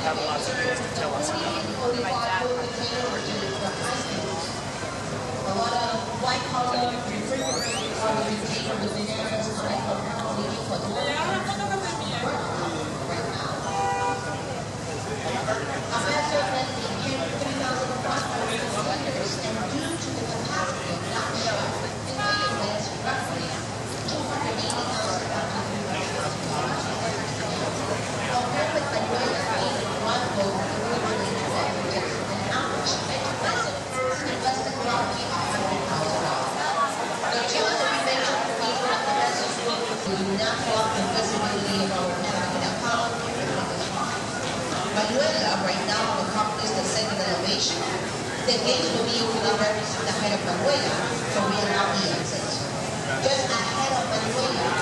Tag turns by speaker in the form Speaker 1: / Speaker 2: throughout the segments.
Speaker 1: have lots of things to tell us about.
Speaker 2: Manuela, The gates will be to the ahead of Manuela, so we are not the exit. Just ahead of Manuela,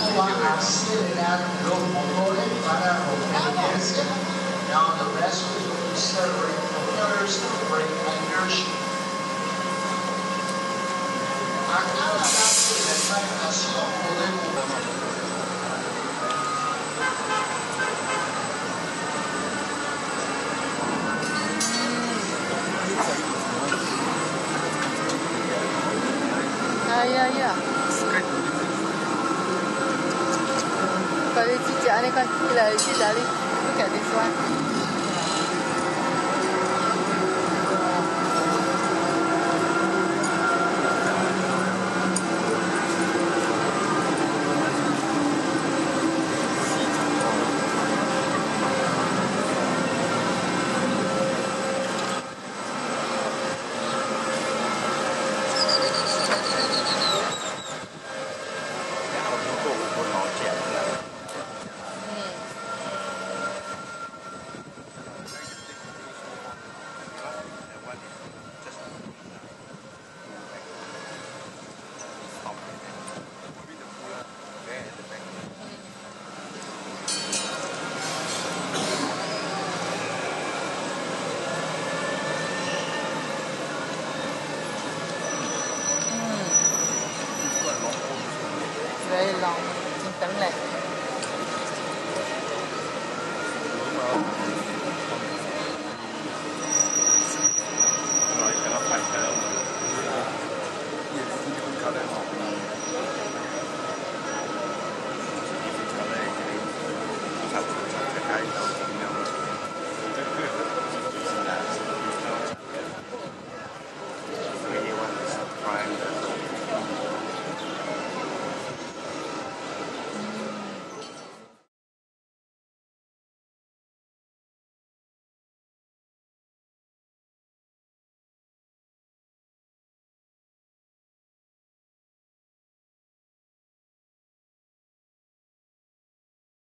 Speaker 3: el va a acelerar los motores para romper inercia. Now the vessel is to accelerate propellers to break inertia. A cada paso de la podemos
Speaker 1: Lời 力 Lòng.